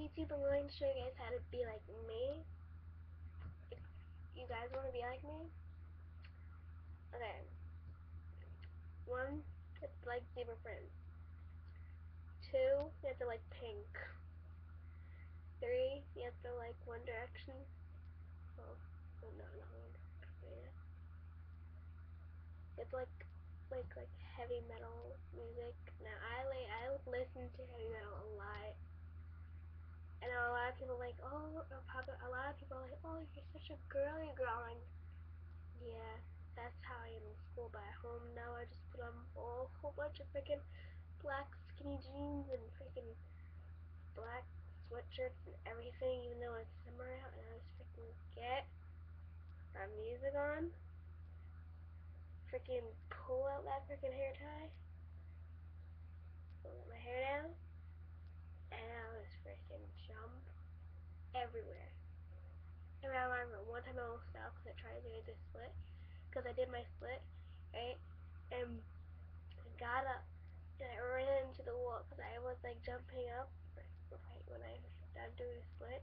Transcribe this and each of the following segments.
YouTube. I'm going to show you guys how to be like me. If you guys want to be like me. Okay. One, you have to like zebra friends. Two, you have to like pink. Three, you have to like One Direction. Oh, no, no, One Direction. It's like like like heavy metal music. Now I like I listen to heavy metal a lot, and a lot of people like oh a lot of people are like oh you're such a girly girl. Like yeah that's how I am in school, but at home now I just put on a whole bunch of freaking black skinny jeans and freaking black sweatshirts and everything, even though it's summer out, and I just freaking get my music on freaking pull out that freaking hair tie, pull my hair down, and I was freaking jump everywhere around my room. One time I almost fell because I tried to do this split, because I did my split, right, and I got up, and I ran into the wall because I was like jumping up right when I was done doing the split.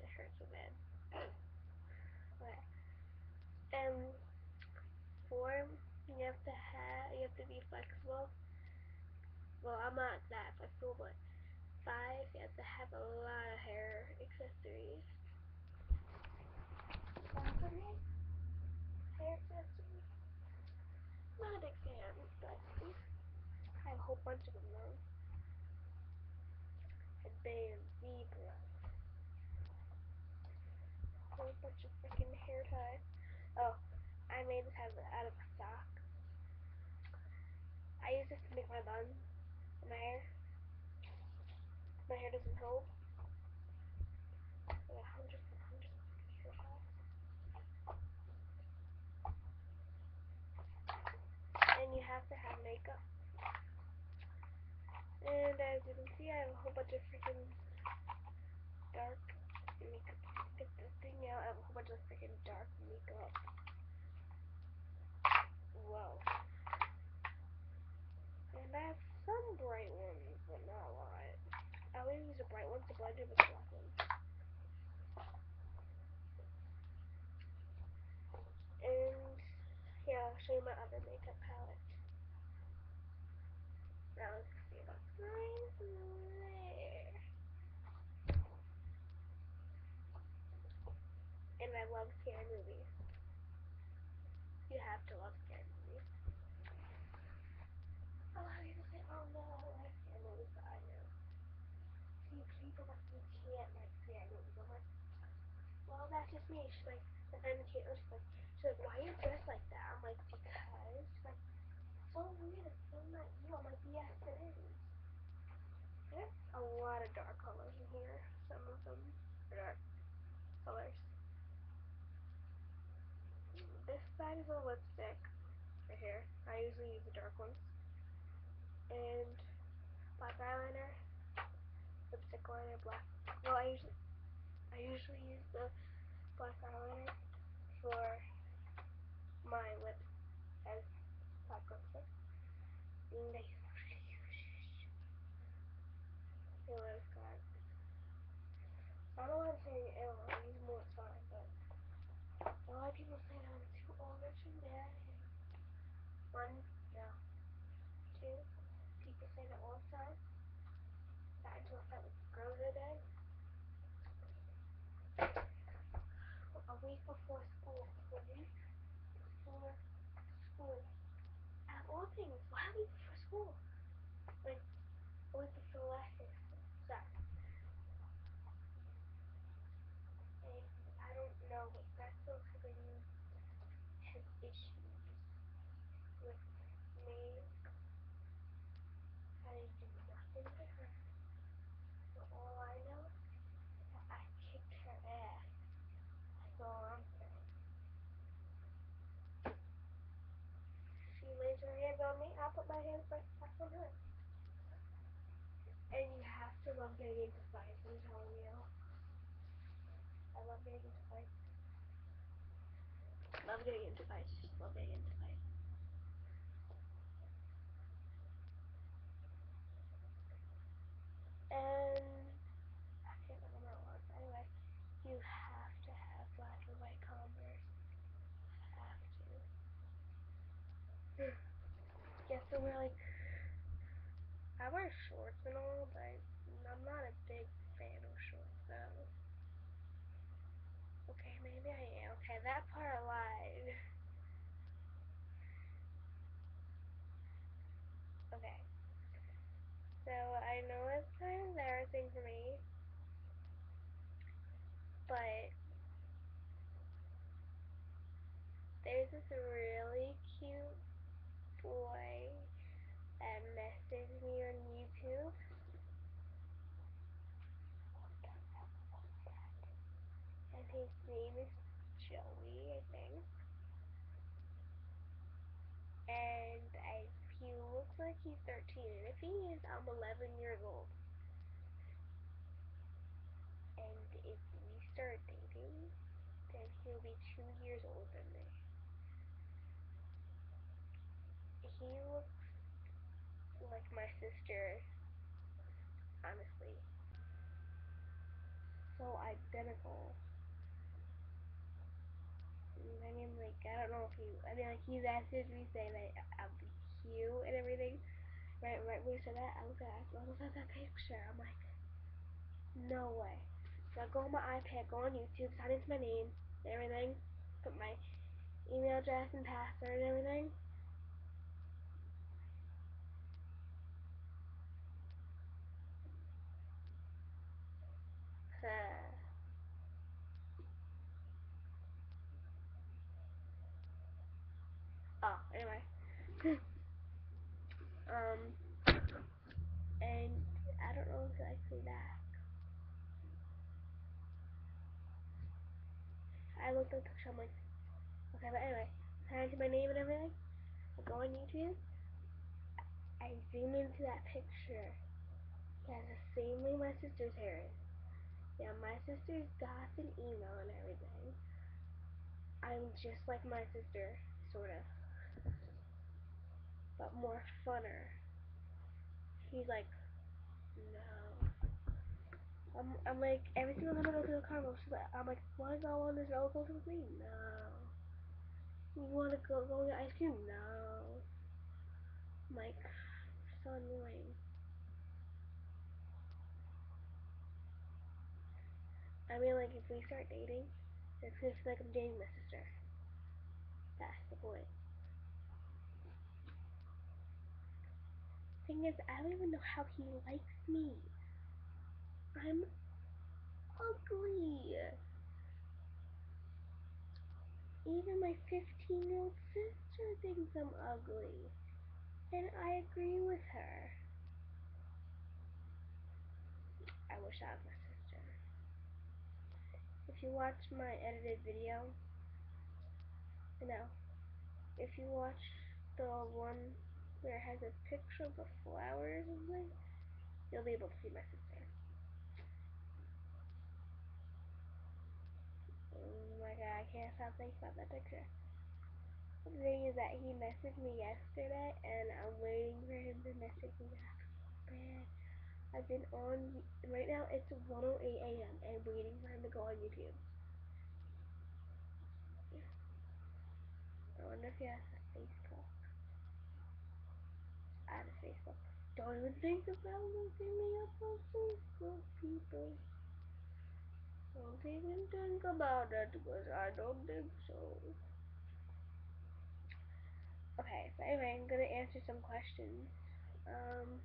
It hurt so bad. Okay. And four, you have to have, you have to be flexible. Well, I'm not that flexible, but five, you have to have a lot of hair accessories. Hair accessories. Not a big fan, but I have a whole bunch of them though. Headbands, zebra. Whole bunch of freaking hair ties. Oh, I made this out of a sock. I use this to make my buns in my hair. My hair doesn't hold. And hundreds of. And you have to have makeup. And as you can see, I have a whole bunch of freaking dark makeup. Get this thing out. I have a whole bunch of freaking dark makeup. Whoa. And I have some bright ones, but not a lot. I always use the bright ones to blend in with the black ones. And here, I'll show you my other makeup palette. Now let's see about right there. And I love scary movies. You have to love scary movies. A lot of people say, oh no, I don't like scary movies, but I know. See, people like me can't like scary movies. I'm like, just me. She's like, the Caitlin, she's like, she's like, why are you dressed like that? I'm like, because, she's like, so weird, it's so not you. I'm like, yes, it is. There's a lot of dark colors in here. Some of them are dark colors. This side is a lipstick right here. I usually use the dark ones. And black eyeliner, lipstick liner, black. Well, I usually I usually use the black eyeliner for my lips as black lipstick. And I feel like got. I don't know looking into it. And I can't remember what it was. Anyway, you have to have black and white Converse. Have to. yeah, so we're like, I wear shorts and all, but I'm not a big fan of shorts though. Okay, maybe I am. Okay, that this really cute boy that messaged me on YouTube. And his name is Joey, I think. And I, he looks like he's 13, and if he is, I'm 11 years old. And if we start dating, then he'll be two years older than me. He looks like my sister, honestly. So identical. I mean, like, I don't know if he, I mean, like, he's messaged me saying that I'm cute and everything. Right, right when he said that, I looked at, I looked at that picture. I'm like, no way. So I go on my iPad, go on YouTube, sign into my name and everything, put my email address and password and everything. Uh, oh, anyway. um, and I don't know me back. I looked at the picture, I'm like, okay, but anyway, sign into my name and everything. I go on YouTube. I zoom into that picture. It has the same way my sister's hair is. Yeah, my sister's got an email and everything. I'm just like my sister, sort of. But more funner. He's like, no. I'm, I'm like, every single time I go to the carnival, she's like, I'm like, wanna go on this roller coaster with me? No. You wanna go, go get ice cream? No. I'm like, so annoying. I mean, like, if we start dating, it's gonna feel like I'm dating my sister. That's the point. Thing is, I don't even know how he likes me. I'm ugly. Even my 15 year old sister thinks I'm ugly. And I agree with her. I wish I was my sister. If you watch my edited video, no. If you watch the one where it has a picture of a flower or something, you'll be able to see my sister. Oh my god, I can't stop thinking about that picture. The thing is that he messaged me yesterday, and I'm waiting for him to message me back so. I've been on, right now it's 1.08 a.m. and waiting for him to go on YouTube. I wonder if he has a Facebook. Add Facebook. Don't even think about looking me up on Facebook, people. Don't even think about it, because I don't think so. Okay, so anyway, I'm gonna answer some questions. Um,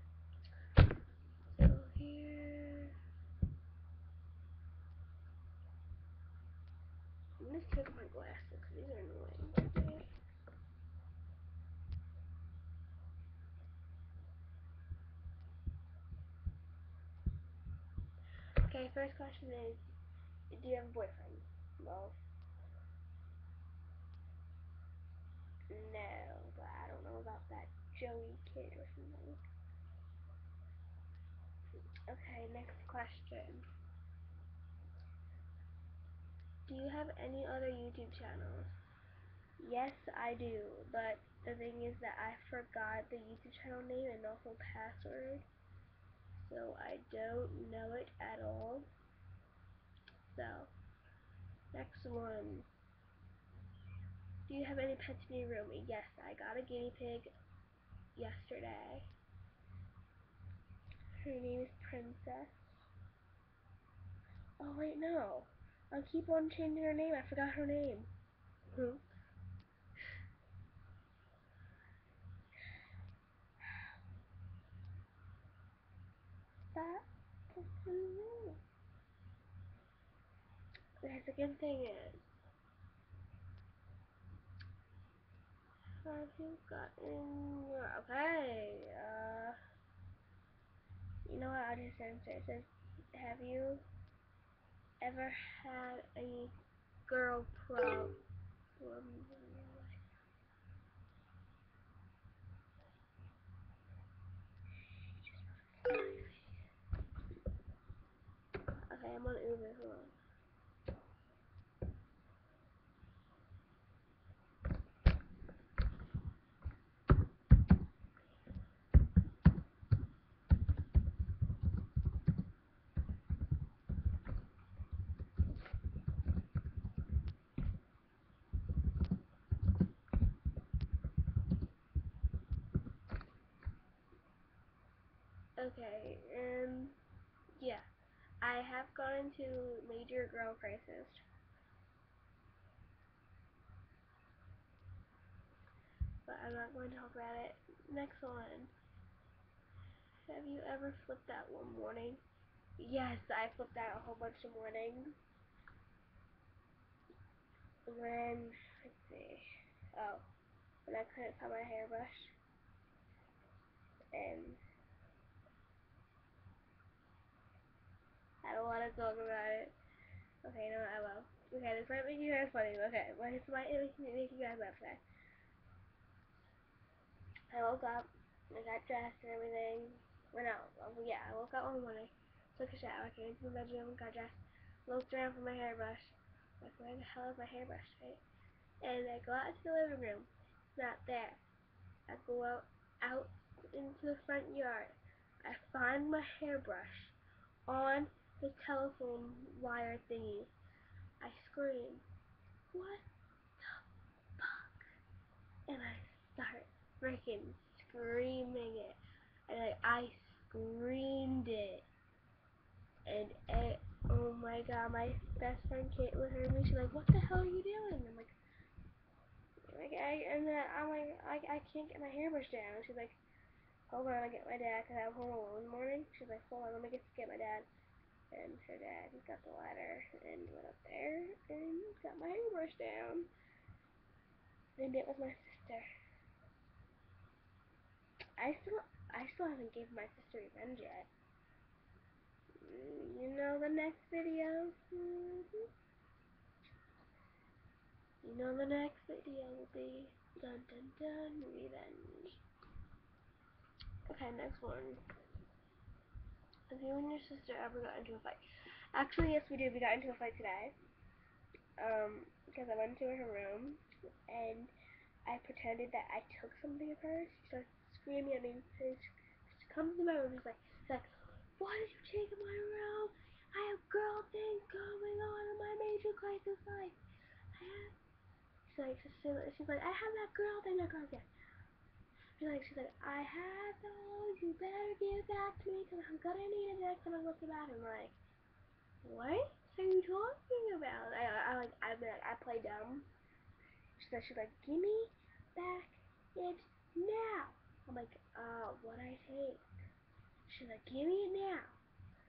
so here, I'm gonna take my glasses these are annoying today. Okay, first question is, do you have a boyfriend? Well, no, but I don't know about that Joey kid or something. Okay, next question. Do you have any other YouTube channels? Yes, I do, but the thing is that I forgot the YouTube channel name and also password, so I don't know it at all. So, next one. Do you have any pets in your room? Yes, I got a guinea pig yesterday. Her name is Princess. Oh wait, no. I'll keep on changing her name. I forgot her name. Hmm. That person name. The second thing is, have you gotten your, okay, uh, you know what, I'll just answer. It says, have you ever had any girl problems Okay, I'm on Uber, hold on. Okay, yeah. I have gone into major girl crisis. But I'm not going to talk about it. Next one. Have you ever flipped out one morning? Yes, I flipped out a whole bunch of mornings. When, let's see, oh, when I couldn't find my hairbrush. And I don't want to talk about it. Okay, no, I will. Okay, this might make you guys funny. Okay, but this might make, you guys laugh. I woke up, I got dressed and everything. Went out. Oh, yeah, I woke up one morning, took a shower, came into the bedroom, got dressed, looked around for my hairbrush. Like, where the hell is my hairbrush, right? And I go out to the living room. It's not there. I go out, out into the front yard. I find my hairbrush on the telephone wire thingy. I scream, what the fuck? And I start freaking screaming it. And like, I screamed it. And it, oh my god, my best friend Caitlin heard me. She's like, what the hell are you doing? I'm like, like I, and then I'm like, I, I can't get my hairbrush down. And she's like, hold on, I get my dad because I'm home alone in the morning. She's like, hold on, let me get, get my dad and her dad got the ladder and went up there and got my hairbrush down. And it was my sister. I still I still haven't gave my sister revenge yet. Mm, you know the next video? Mm -hmm. You know the next video will be dun dun dun revenge. Okay, next one. Have you and your sister ever got into a fight? Actually, yes, we did. We got into a fight today. Um, because I went into her room and I pretended that I took something of hers. She starts screaming at me. She, comes to my room. She's like, she's like, why did you take my room? I have girl things going on in my major crisis life. I have. She's like, she's like, I have that girl thing, that girl thing. She's like, she's like, I have those. You better give back to me because I'm gonna need it next time I go to the bathroom. Like what are you talking about? I, I like, I like, I play dumb. She's like, she's like, give me back it now. I'm like, uh, what I take? She's like, give me it now.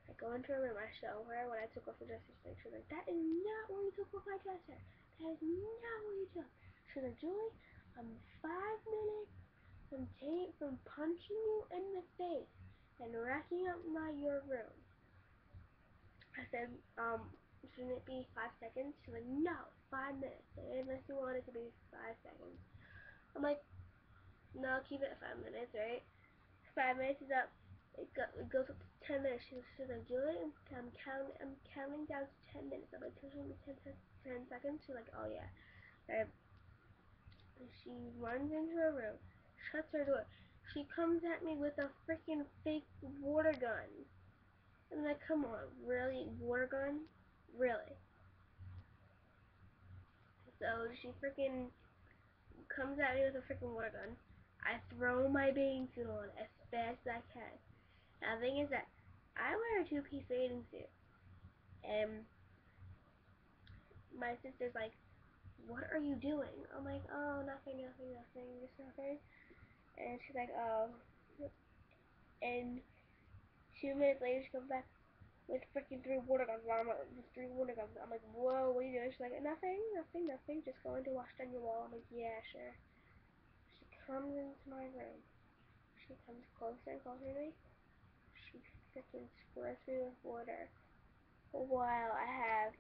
I go into her room, I show her when I took off the dresser. She's like, she's like, that is not where you took off my dresser. That is not where you took. She's like, Julie, I'm five minutes from tape from punching you in the face and racking up my your room. I said, um, shouldn't it be five seconds? She's like, no, five minutes. Unless you want it to be five seconds. I'm like, no, keep it five minutes, right? Five minutes is up. It, go, it goes up to ten minutes. She's, she's like, Julie, I'm, I'm counting. I'm counting down to ten minutes. I'm like, pushing me 10, 10 seconds. She's like, oh yeah. And she runs into her room, shuts her door. She comes at me with a freaking fake water gun. I'm like, come on, really? Water gun? Really? So she freaking comes at me with a freaking water gun. I throw my bathing suit on as fast as I can. Now the thing is that I wear a two-piece bathing suit, and my sister's like, "What are you doing?" I'm like, "Oh, nothing, nothing, nothing, just nothing." And she's like, "Oh," and two minutes later she comes back with freaking three water guns. I'm like, three water guns. I'm like, "Whoa, what are you doing?" She's like, "Nothing, nothing, nothing, just going to wash down your wall." I'm like, "Yeah, sure." She comes into my room. She comes closer and closer to me. She freaking squirts me with water while I have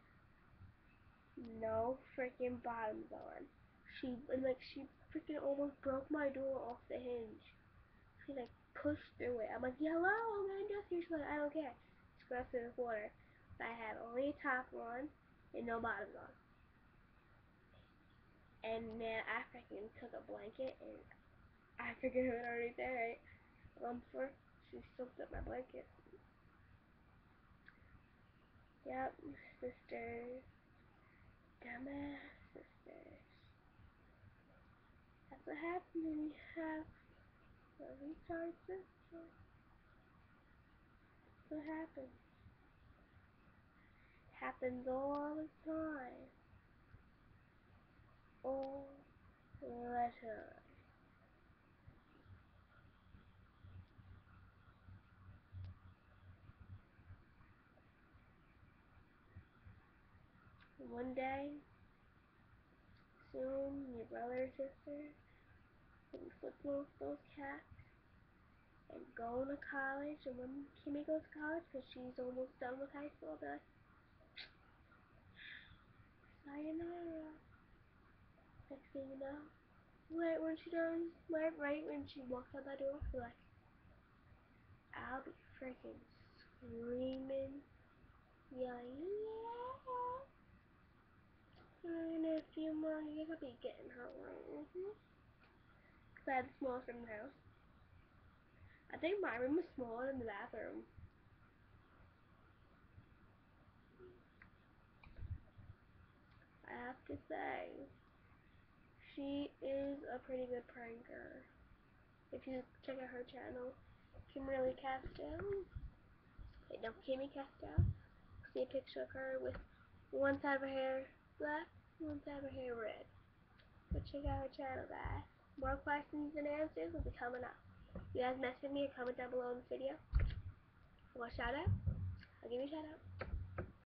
no freaking bottoms on. She and like she freaking almost broke my door off the hinge. She like pushed through it. I'm like, hello, I'm gonna do this. She's like, I don't care. Squirts me with water. I have only a top on and no bottoms on. And then I freaking took a blanket and I freaking it underneath there, right? Um, for she soaked up my blanket. Yep, sisters. Dumbass sisters. That's what happens when you have a retard sister. What happens. Happens all the time. All the time. One day, soon, your brother or sister be flipping off those cats and going to college. And when Kimmy goes to college, because she's almost done with high school, I'll sayonara. Next thing you know, right when she does, right, right when she walks out that door, be like, I'll be freaking screaming, yelling, yeah. In a few more years, I'll be getting her room. Mm-hmm. Cause The smallest in the house. I think my room is smaller than the bathroom. I have to say, she is a pretty good pranker. If you check out her channel, Kimberly Castell, wait, no, Kimmy Castell, see a picture of her with one side of her hair black, one side of her hair red. But check out her channel, guys. More questions and answers will be coming up. You guys message me and comment down below in this video. A shout out? I'll give you a shout out.